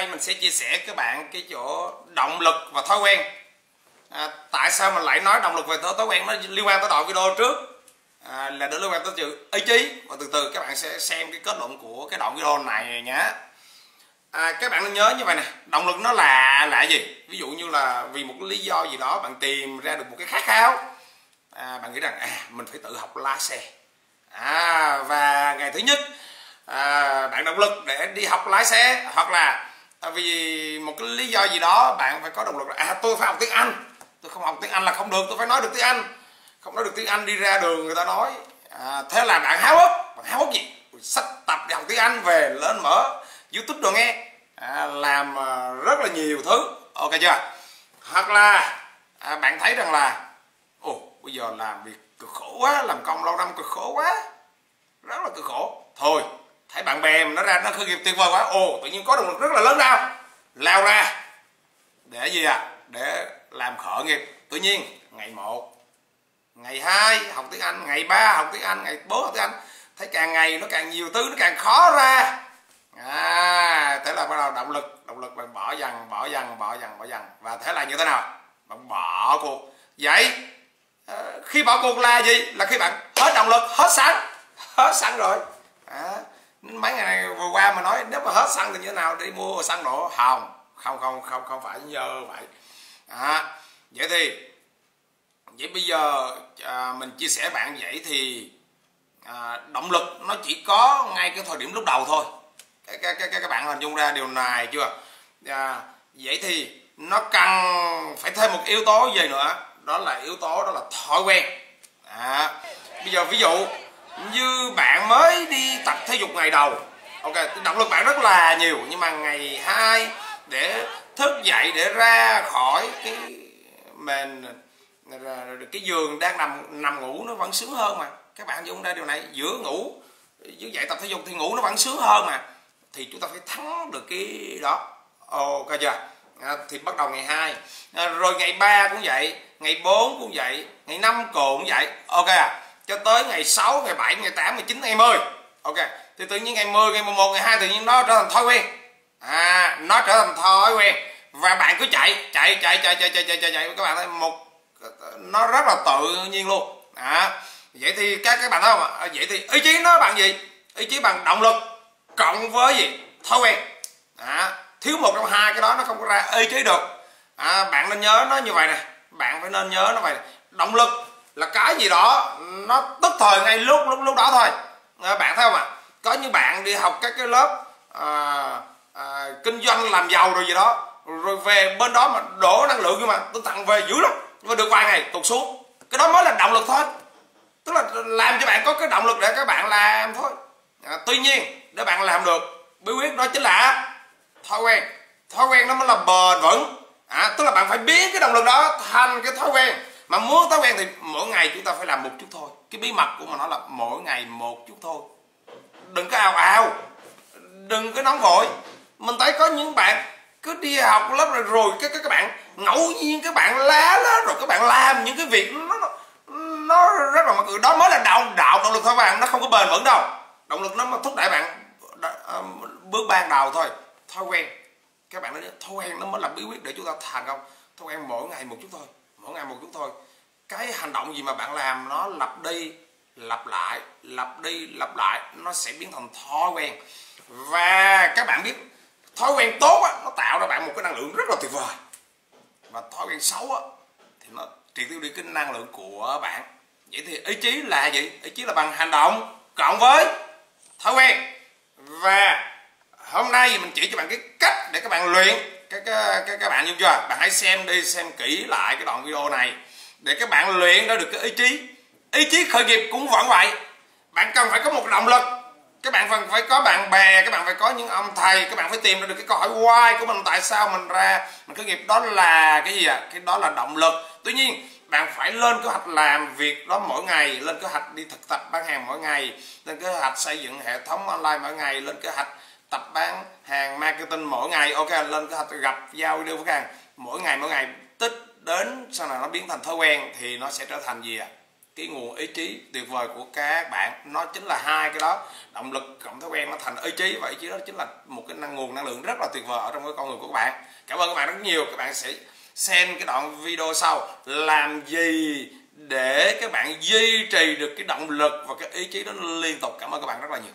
nay mình sẽ chia sẻ các bạn cái chỗ động lực và thói quen. À, tại sao mình lại nói động lực và thói, quen nó liên quan tới đoạn video trước? À, là để liên quan tới chữ ý chí. Và từ từ các bạn sẽ xem cái kết luận của cái đoạn video này nhé. À, các bạn nên nhớ như vậy nè. Động lực nó là là gì? Ví dụ như là vì một cái lý do gì đó bạn tìm ra được một cái khát khao. À, bạn nghĩ rằng à mình phải tự học lái xe. À, và ngày thứ nhất à, bạn động lực để đi học lái xe hoặc là vì một cái lý do gì đó bạn phải có động lực là à tôi phải học tiếng anh. Tôi không học tiếng anh là không được tôi phải nói được tiếng anh. Không nói được tiếng anh đi ra đường người ta nói à, thế là bạn háo hức. Bạn háo hức gì? Sách tập đi học tiếng anh về lên mở youtube đồ nghe. À, làm à, rất là nhiều thứ. Ok chưa? Hoặc là à, bạn thấy rằng là ồ bây giờ làm việc cực khổ quá làm công lâu năm cực khổ quá. Rất là cực khổ. Thôi thấy bạn bè nó ra nó khởi nghiệp tuyệt vời quá. Ồ, tự nhiên có động lực rất là lớn nào lao ra. Để gì ạ? À? để làm khởi nghiệp. Tự nhiên, ngày một, ngày hai, học tiếng anh, ngày ba, học tiếng anh, ngày bốn, học tiếng anh. Thấy càng ngày nó càng nhiều thứ, nó càng khó ra. À thế là bắt đầu động lực động lực bạn bỏ dần bỏ dần bỏ dần bỏ dần. Và thế là như thế nào? Bạn bỏ cuộc. Vậy ờ, khi bỏ cuộc là gì? Là khi bạn hết động lực, hết sáng. Hết sáng rồi mấy ngày này vừa qua mà nói nếu mà hết xăng thì như thế nào đi mua xăng đổ không không không không không phải như vậy. À, vậy thì vậy bây giờ à, mình chia sẻ bạn vậy thì à, động lực nó chỉ có ngay cái thời điểm lúc đầu thôi. Các các các, các bạn hình dung ra điều này chưa? À, vậy thì nó cần phải thêm một yếu tố gì nữa? Đó là yếu tố đó là thói quen. À, bây giờ ví dụ như bạn mới đi tập thể dục ngày đầu. Ok động lực bạn rất là nhiều nhưng mà ngày hai để thức dậy để ra khỏi cái mền cái giường đang nằm nằm ngủ nó vẫn sướng hơn mà. Các bạn dùng ra điều này giữa ngủ giữa dậy tập thể dục thì ngủ nó vẫn sướng hơn mà. Thì chúng ta phải thắng được cái đó. Ok chưa? À, thì bắt đầu ngày 2 à, rồi ngày 3 cũng vậy ngày 4 cũng vậy ngày 5 cũng vậy. Ok à? Cho tới ngày 6, ngày 7, ngày 8, ngày 9, ngày 10 ok thì tự nhiên ngày 10, ngày 11, ngày 2 tự nhiên nó trở thành thói quen. À nó trở thành thói quen. Và bạn cứ chạy chạy chạy chạy chạy chạy chạy chạy, chạy. các bạn thấy một nó rất là tự nhiên luôn. À vậy thì các các bạn thấy không ạ? À, vậy thì ý chí nó bằng gì? Ý chí bằng động lực cộng với gì? Thói quen. À, thiếu một trong hai cái đó nó không có ra ý chí được. À, bạn nên nhớ nó như vậy nè. Bạn phải nên nhớ nó vậy động lực là cái gì đó nó tức thời ngay lúc lúc lúc đó thôi. À, bạn thấy không ạ? Có những bạn đi học các cái lớp à, à, kinh doanh làm giàu rồi gì đó rồi về bên đó mà đổ năng lượng nhưng mà tôi tặng về dữ lắm. Nhưng mà được vài ngày tụt xuống. Cái đó mới là động lực thôi. Tức là làm cho bạn có cái động lực để các bạn làm thôi. À, tuy nhiên để bạn làm được bí quyết đó chính là thói quen. Thói quen nó mới là bền vững. À, tức là bạn phải biến cái động lực đó thành cái thói quen mà muốn thói quen thì mỗi ngày chúng ta phải làm một chút thôi. Cái bí mật của mà nó là mỗi ngày một chút thôi. Đừng có ào ào. Đừng có nóng vội. Mình thấy có những bạn cứ đi học lớp rồi rồi các các bạn ngẫu nhiên các bạn lá lá rồi các bạn làm những cái việc nó nó, nó rất là mắc cười. Đó mới là đạo đạo động lực thôi bạn. Nó không có bền vững đâu. Động lực nó mà thúc đẩy bạn ờ, bước ban đầu thôi. Thói quen. Các bạn nói thói quen nó mới là bí quyết để chúng ta thành công. Thói quen mỗi ngày một chút thôi mỗi ngày một chút thôi. Cái hành động gì mà bạn làm nó lặp đi lặp lại lặp đi lặp lại nó sẽ biến thành thói quen. Và các bạn biết thói quen tốt á, nó tạo ra bạn một cái năng lượng rất là tuyệt vời. Và thói quen xấu á, thì nó triệt tiêu đi cái năng lượng của bạn. Vậy thì ý chí là gì? Ý chí là bằng hành động cộng với thói quen. Và hôm nay mình chỉ cho bạn cái cách để các bạn luyện các các, các, các bạn hiểu chưa? Bạn hãy xem đi xem kỹ lại cái đoạn video này để các bạn luyện ra được cái ý chí. Ý chí khởi nghiệp cũng vẫn vậy. Bạn cần phải có một động lực. Các bạn cần phải có bạn bè các bạn phải có những ông thầy các bạn phải tìm ra được cái câu hỏi why của mình tại sao mình ra mình khởi nghiệp. Đó là cái gì ạ? À? cái đó là động lực. Tuy nhiên bạn phải lên kế hoạch làm việc đó mỗi ngày lên kế hoạch đi thực tập bán hàng mỗi ngày lên kế hoạch xây dựng hệ thống online mỗi ngày lên kế hoạch tập bán hàng marketing mỗi ngày. Ok, lên kế hoạch gặp giao lưu với hàng. Mỗi ngày mỗi ngày. Tích đến sau này nó biến thành thói quen thì nó sẽ trở thành gì ạ? À? cái nguồn ý chí tuyệt vời của các bạn. Nó chính là hai cái đó. Động lực, cộng thói quen nó thành ý chí. Và ý chí đó chính là một cái năng, nguồn năng lượng rất là tuyệt vời ở trong cái con người của các bạn. Cảm ơn các bạn rất nhiều. Các bạn sẽ xem cái đoạn video sau. Làm gì để các bạn duy trì được cái động lực và cái ý chí đó liên tục. Cảm ơn các bạn rất là nhiều.